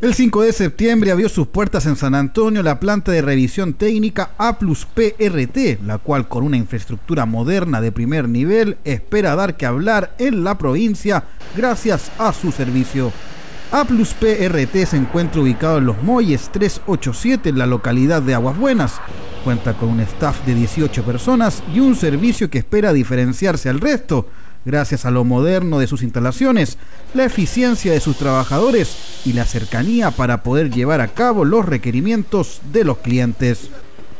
El 5 de septiembre abrió sus puertas en San Antonio la planta de revisión técnica A plus PRT, la cual con una infraestructura moderna de primer nivel espera dar que hablar en la provincia gracias a su servicio. A plus PRT se encuentra ubicado en los Molles 387 en la localidad de Aguas Buenas. Cuenta con un staff de 18 personas y un servicio que espera diferenciarse al resto gracias a lo moderno de sus instalaciones, la eficiencia de sus trabajadores y la cercanía para poder llevar a cabo los requerimientos de los clientes.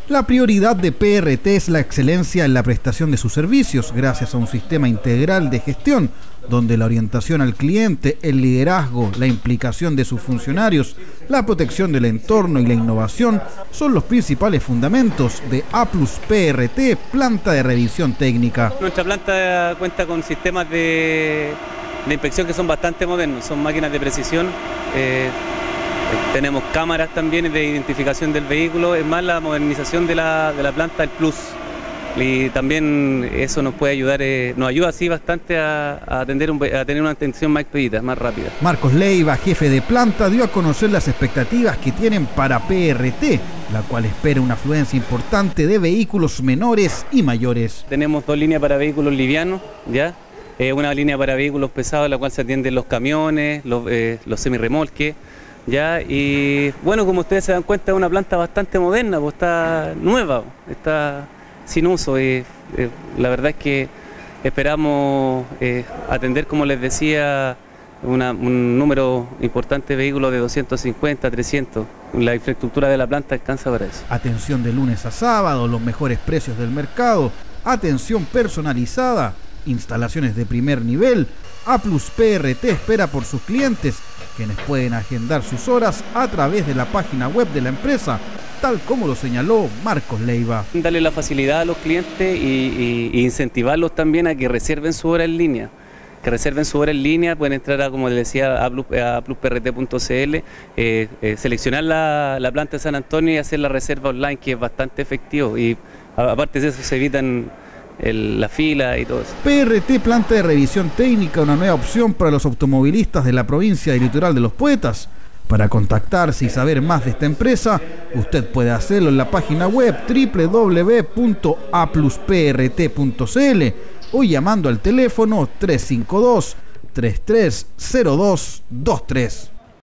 La prioridad de PRT es la excelencia en la prestación de sus servicios gracias a un sistema integral de gestión donde la orientación al cliente, el liderazgo, la implicación de sus funcionarios, la protección del entorno y la innovación son los principales fundamentos de A PRT, planta de revisión técnica. Nuestra planta cuenta con sistemas de, inspección que son bastante modernos, son máquinas de precisión. Eh, tenemos cámaras también de identificación del vehículo, es más la modernización de la, de la planta, el Plus. Y también eso nos puede ayudar, eh, nos ayuda así bastante a, atender a tener una atención más expedita, más rápida. Marcos Leiva, jefe de planta, dio a conocer las expectativas que tienen para PRT, la cual espera una afluencia importante de vehículos menores y mayores. Tenemos dos líneas para vehículos livianos, ¿ya? Eh, una línea para vehículos pesados, la cual se atienden los camiones, los, eh, los semirremolques ¿ya? Y bueno, como ustedes se dan cuenta, es una planta bastante moderna, pues está nueva, está sin uso y eh, la verdad es que esperamos eh, atender, como les decía, un número importante de vehículos de 250, 300. La infraestructura de la planta alcanza para eso. Atención de lunes a sábado, los mejores precios del mercado, atención personalizada, instalaciones de primer nivel. A Plus PRT espera por sus clientes quienes pueden agendar sus horas a través de la página web de la empresa, tal como lo señaló Marcos Leiva. Darle la facilidad a los clientes y, incentivarlos también a que reserven su hora en línea que reserven su hora en línea, pueden entrar a, como les decía, a, plusprt.cl, eh, eh, seleccionar la, planta de San Antonio y hacer la reserva online, que es bastante efectivo. Y aparte de eso se evitan la fila y todo eso. PRT Planta de Revisión Técnica, una nueva opción para los automovilistas de la provincia y litoral de los poetas. Para contactarse y saber más de esta empresa, usted puede hacerlo en la página web www.aplusprt.cl o llamando al teléfono 352 330223.